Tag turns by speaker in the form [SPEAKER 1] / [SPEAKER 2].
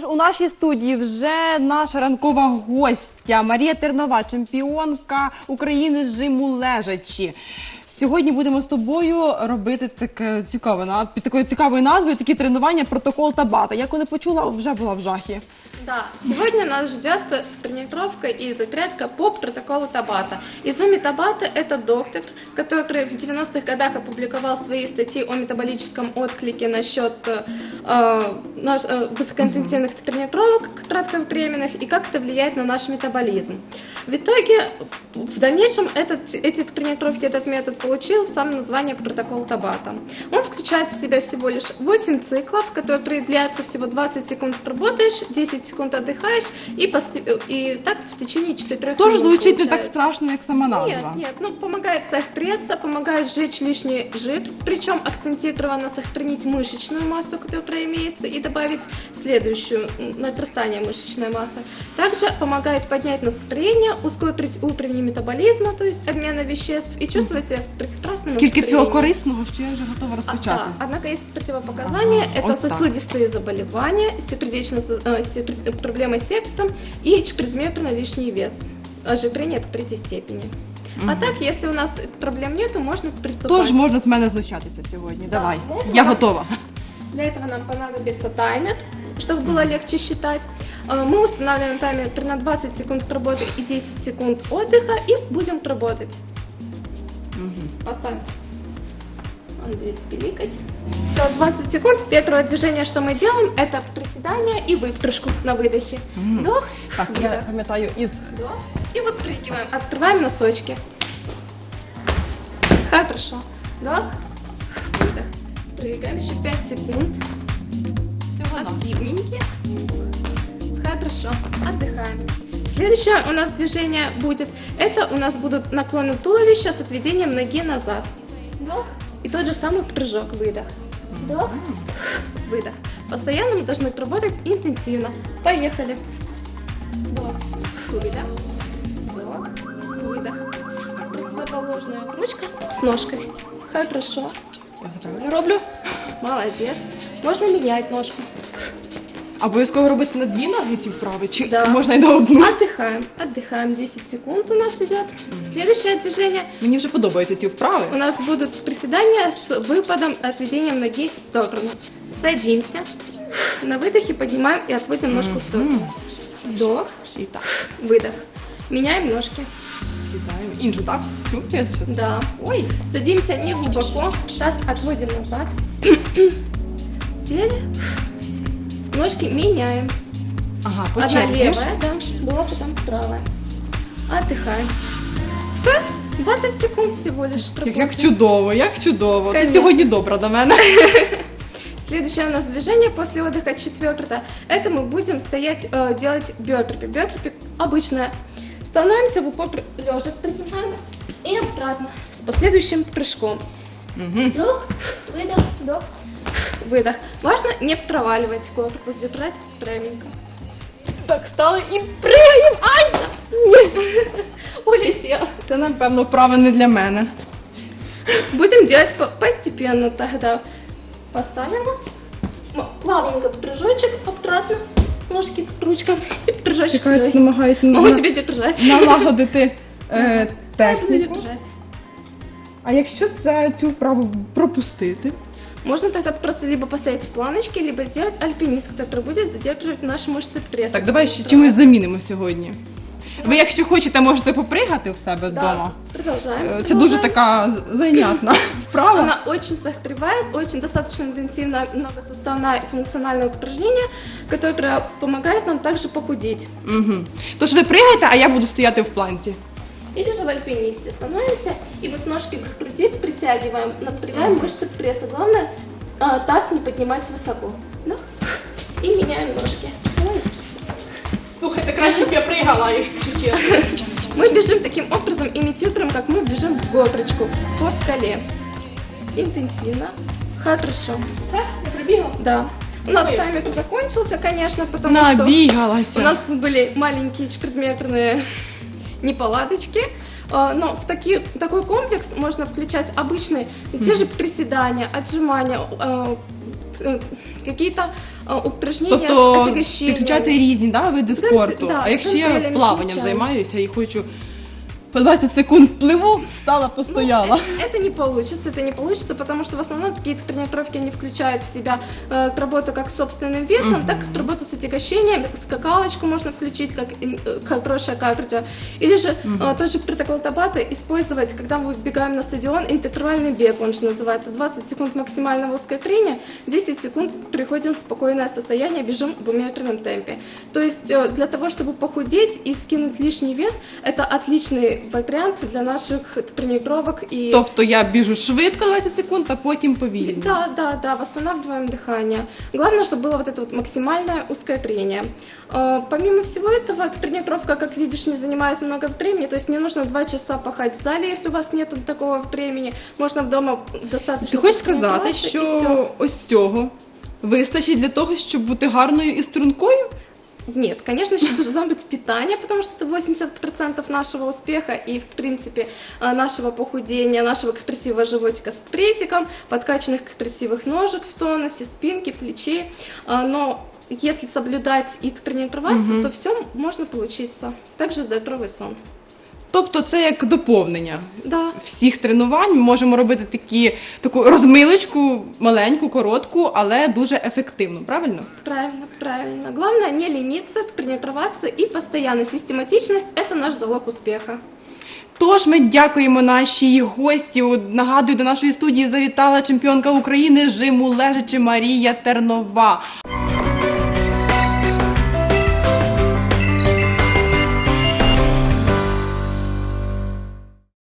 [SPEAKER 1] Тож у нашій студії вже наша ранкова гостя Марія Тернова, чемпіонка України жиму лежачі. Сьогодні будемо з тобою робити таке цікаве на під такою цікавою назвою такі тренування протокол Табата. Я коли почула, вже була в жахі.
[SPEAKER 2] Да, сегодня нас ждет тренировка и зарядка по протоколу Табата. Изуми Табата – это доктор, который в 90-х годах опубликовал свои статьи о метаболическом отклике насчет э, наш, э, высокоинтенсивных тренировок кратковременных и как это влияет на наш метаболизм. В итоге, в дальнейшем этот, эти тренировки, этот метод получил сам название протокол Табата. Он включает в себя всего лишь 8 циклов, которые длятся всего 20 секунд работаешь, 10 секунд отдыхаешь и, посте- и так в течение 4
[SPEAKER 1] Тож
[SPEAKER 2] минут
[SPEAKER 1] звучить не так
[SPEAKER 2] получается.
[SPEAKER 1] страшно, як сама назва.
[SPEAKER 2] Нет, нет, ну помогает согреться, помогает сжечь лишний жир, причем акцентированно сохранить мышечную массу, которая имеется, и добавить следующую, надрастание мышечной массы. Также помогает поднять настроение, ускорить уровень метаболизма, то есть обмена веществ, и чувствовать себя прекрасно.
[SPEAKER 1] Скільки всього корисного, що я вже готова розпочати.
[SPEAKER 2] Да, однако есть противопоказания.
[SPEAKER 1] Ага,
[SPEAKER 2] это
[SPEAKER 1] вот так.
[SPEAKER 2] сосудистые заболевания, сердечно, э, проблемы с сердцем и чрезмерно лишний вес. Ожирение от третьей степени. А так, если у нас проблем нету, можно приступать.
[SPEAKER 1] Тож можна з мене знущатися сьогодні. Давай,
[SPEAKER 2] можна.
[SPEAKER 1] я готова.
[SPEAKER 2] Для этого нам понадобится таймер, чтобы было легче считать. Э, Мы устанавливаем таймер на 20 секунд работы и 10 секунд отдыха и будем работать. Поставим. Он будет пиликать. Все, 20 секунд. Первое движение, что мы делаем, это приседание и выпрыжку на выдохе. Вдох,
[SPEAKER 1] Так, я пам'ятаю із
[SPEAKER 2] вдох и выпрыгиваем. Открываем носочки. Хорошо. Вдох, выдох. Прыгаем еще 5 секунд. Активненькие. Хорошо. Отдыхаем. Следующее у нас движение будет. Это у нас будут наклоны туловища с отведением ноги назад. Вдох. И тот же самый прыжок. Выдох. Вдох. Выдох. Постоянно мы должны работать интенсивно. Поехали. Вдох. Выдох. Вдох. Выдох. Противоположная ручка с ножкой. Хорошо.
[SPEAKER 1] Роблю.
[SPEAKER 2] Молодец. Можно менять ножку.
[SPEAKER 1] Обов'язково робити на дві ноги ці вправи, чи
[SPEAKER 2] Да.
[SPEAKER 1] можна і на одну.
[SPEAKER 2] Отдыхаем. Отдыхаем. 10 секунд у нас идет. Следующее движение.
[SPEAKER 1] Мені вже подобаються ці вправи.
[SPEAKER 2] У нас будут приседания с выпадом, отведением ноги в сторону. Садимся. На выдохе поднимаем и отводим ножку в сторону. Вдох.
[SPEAKER 1] І так.
[SPEAKER 2] Выдох. Меняем ножки.
[SPEAKER 1] Вітаємо. Іншу, так? Цю я щас.
[SPEAKER 2] Да.
[SPEAKER 1] Ой.
[SPEAKER 2] Садимся не глубоко. Таз отводим назад. Ножки меняем.
[SPEAKER 1] Ага, по
[SPEAKER 2] Одна левая, да, была потом правая. Отдыхаем. Все, 20 секунд всего лишь.
[SPEAKER 1] Як, як чудово, як чудово. Ти
[SPEAKER 2] Конечно.
[SPEAKER 1] сьогодні добра до мене.
[SPEAKER 2] Следующее у нас движение после отдыха четвертое. Это мы будем стоять, э, делать бёрпи. Бёрпи обычное. Становимся в упор лежа, поднимаем и обратно с последующим прыжком. Вдох, выдох, вдох, выдох. Важно не проваливать корпус, держать пряменько.
[SPEAKER 1] Так, стали і пригаємо. Ай!
[SPEAKER 2] Улетел.
[SPEAKER 1] Це, напевно, вправи не для мене.
[SPEAKER 2] Будем делать по- постепенно тогда. Поставила. М- Плавненько прыжочек обратно. Ножки к ручкам. И прыжочек.
[SPEAKER 1] Чекаю, тут
[SPEAKER 2] вдох.
[SPEAKER 1] намагаюся
[SPEAKER 2] Могу
[SPEAKER 1] на-
[SPEAKER 2] тебе держать.
[SPEAKER 1] налагодити е,
[SPEAKER 2] Я буду
[SPEAKER 1] техніку.
[SPEAKER 2] держать.
[SPEAKER 1] А якщо це цю вправу пропустити?
[SPEAKER 2] Можно тогда просто либо поставить в планочке, либо сделать альпинист, который будет задерживать наши мышцы пресса.
[SPEAKER 1] Так, давай ще чимось замінимо сьогодні. Ви, якщо хочете, можете попригати в себе
[SPEAKER 2] Да.
[SPEAKER 1] вдома.
[SPEAKER 2] Продолжаем.
[SPEAKER 1] Е, Це дуже
[SPEAKER 2] продолжаем.
[SPEAKER 1] така зайнятна вправа.
[SPEAKER 2] Она очень согревает, очень достаточно интенсивно, многосуставное и функциональное упражнение, которое помогает нам также похудеть.
[SPEAKER 1] Угу. Тож ви пригаєте, а я буду стояти в планці.
[SPEAKER 2] Или же в альпинисте становимся и вот ножки к груди притягиваем, напрягаем мышцы пресса. Главное а, таз не поднимать высоко. Вдох. И меняем ножки.
[SPEAKER 1] Слухайте, краще б я пригала, якщо чесно.
[SPEAKER 2] Мы бежим таким образом, имитируем, как мы бежим в горочку по скале. Интенсивно. Хорошо.
[SPEAKER 1] Так, я прибігла.
[SPEAKER 2] Да. У нас
[SPEAKER 1] Ой.
[SPEAKER 2] таймер закончился, конечно, потому что
[SPEAKER 1] Набігалася.
[SPEAKER 2] у нас были маленькие чрезмерные неполадочки. А, Но в таки, такой комплекс можно включать обычные те же приседания, отжимания, а, э, какие-то э, упражнения с
[SPEAKER 1] Тобто
[SPEAKER 2] отягощением.
[SPEAKER 1] підключати різні да, види
[SPEAKER 2] З гантель-
[SPEAKER 1] спорту.
[SPEAKER 2] да,
[SPEAKER 1] а
[SPEAKER 2] з
[SPEAKER 1] якщо я
[SPEAKER 2] гантелями, з
[SPEAKER 1] плаванням
[SPEAKER 2] м'ячами.
[SPEAKER 1] займаюся і хочу по 20 секунд пливу, встала, постояла.
[SPEAKER 2] Ну, Это не получится, это не получится, потому что в основном такие тренировки они включают в себя э, работу как с собственным весом, так и работу с отягощением, скакалочку можно включить как, э, хорошее кардио. Или же э, тот же протокол Табата использовать, когда мы выбегаем на стадион, интервальный бег, он же называется, 20 секунд максимального ускорения, 10 секунд приходим в спокойное состояние, бежим в умеренном темпе. То есть э, для того, чтобы похудеть и скинуть лишний вес, это отличный вариант для наших тренировок и
[SPEAKER 1] Тобто я біжу швидко 20 секунд, а потім повільно.
[SPEAKER 2] да, да, да, восстанавливаем дыхание. Главное, чтобы было вот это вот максимальное ускорение. Э, Помимо всего этого, тренировка, как видишь, не занимает много времени, то есть не нужно два часа пахать в зале, если у вас нет такого времени. Можно дома достаточно.
[SPEAKER 1] Ти хочеш сказати,
[SPEAKER 2] потренуватися, і все.
[SPEAKER 1] що ось цього вистачить для того, щоб бути гарною і стрункою?
[SPEAKER 2] Нет, конечно, еще должно быть питание, потому что это 80% нашего успеха и, в принципе, э, нашего похудения, нашего красивого животика с прессиком, подкачанных красивых ножек в тонусе, спинки, плечей. Э, Но если соблюдать и тренироваться, то все можно получиться. Также здоровый сон.
[SPEAKER 1] Тобто це як доповнення
[SPEAKER 2] Да,
[SPEAKER 1] всіх тренувань. Ми можемо робити такі, таку розмилочку, маленьку, коротку, але дуже ефективну, правильно?
[SPEAKER 2] правильно, правильно. Главное не лениться, тренироваться и постоянно. Систематичность – это наш залог успеха.
[SPEAKER 1] Тож ми дякуємо нашій гості. Нагадую, до нашої студії завітала чемпіонка України жиму лежачи Марія Тернова.